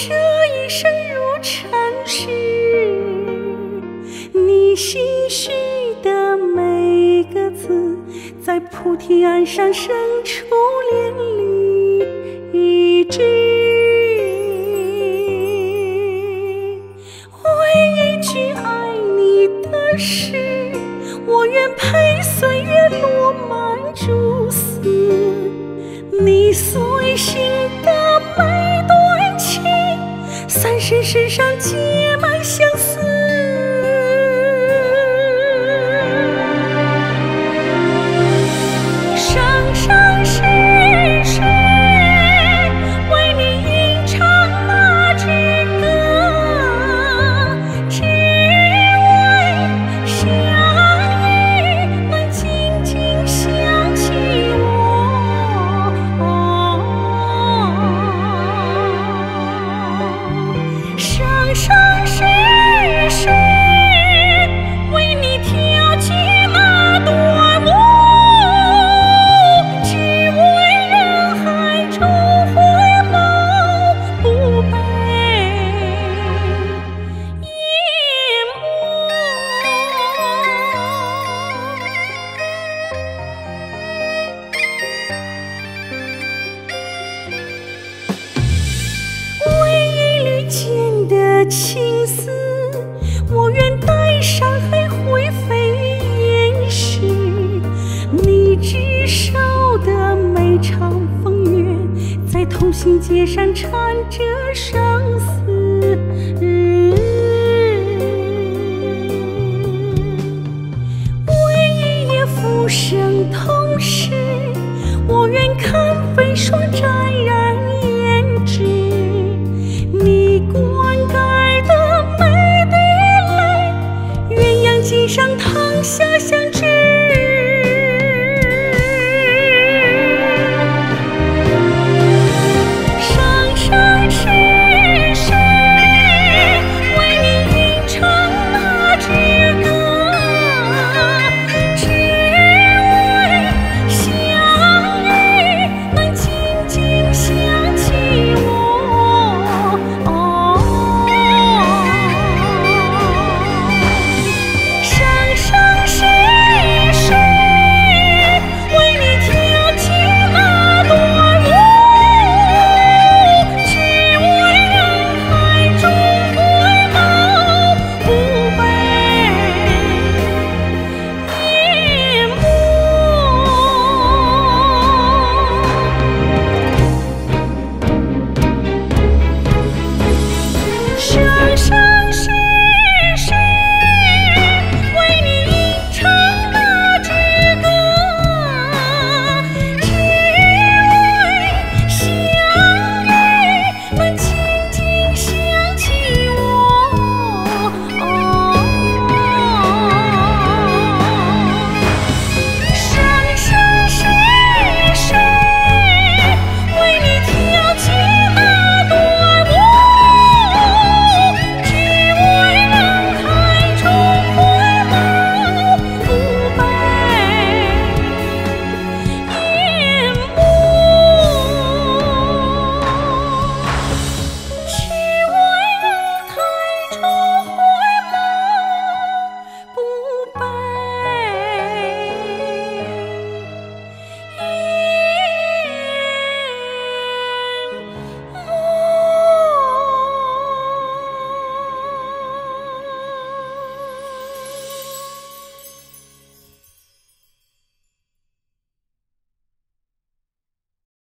这一生如尘世，你心绪的每个字，在菩提岸上生出涟漪，一直。为一句爱你的诗，我愿陪岁月落满蛛丝，你随心的。是世上最间的情丝，我愿带山海灰飞烟逝。你执手的每场风月，在同心结上缠着生死。